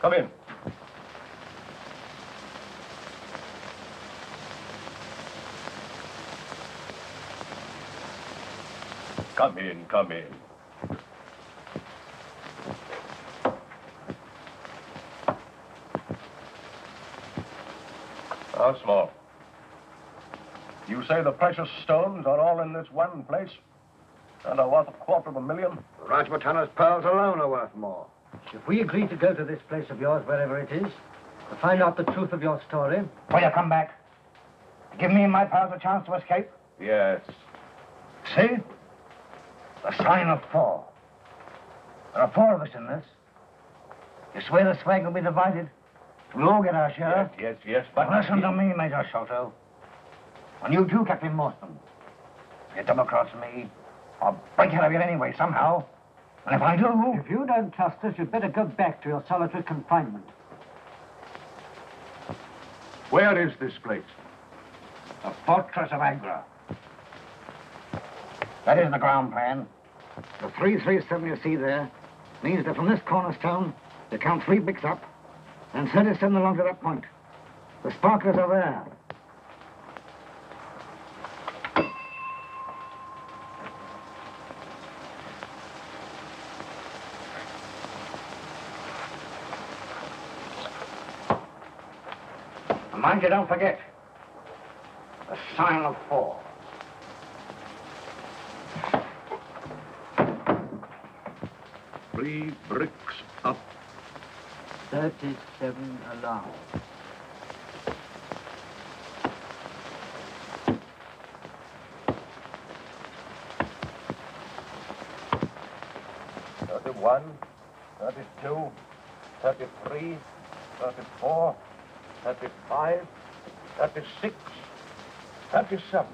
Come in. Come in, come in. Now, Small. You say the precious stones are all in this one place? And are worth a quarter of a million? Rajputana's pearls alone are worth more. If we agree to go to this place of yours, wherever it is, to find out the truth of your story, Will you come back? Give me and my pals a chance to escape? Yes. See? The sign of four. There are four of us in this. You swear the swag will be divided? We'll all get our share. Yes, yes, yes, but... Listen to me, Major Sholto. And you too, Captain Morstan. If you double cross me, I'll break out of it anyway, somehow. And if I do... if you don't trust us, you'd better go back to your solitary confinement. Where is this place? The fortress of Agra. That is the ground plan. The 337 you see there means that from this cornerstone, you count three bricks up, and 37 along to that point. The sparklers are there. And mind you don't forget. The sign of four. Three bricks up. 37 along. Thirty-one, thirty-two, thirty-three, thirty-four, thirty-five, thirty-six, thirty-seven.